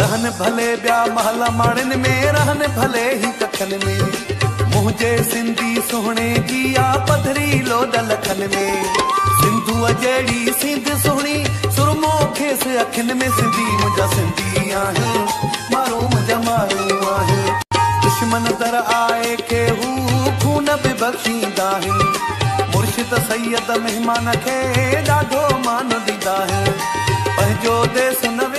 رهن ڀلي ٻيا مهل ماڻن ۾ رهن ڀلي هي ڪکن ۾. منهنجي سنڌي سهڻي جي آهي پڌري لوڊ لکن ۾. سنڌوءَ جهڙي سنڌ سهڻي سرمو کيس اکين ۾ سنڌي منهنجا سنڌي آهن ماڻهو منهنجا ماڻهو آهن دشمن در آئي کي هو خون به بخشيندا آهن مرشد سيد مهمان کي ڏاڍو مان ڏيندا آهن پنهنجو ديش نه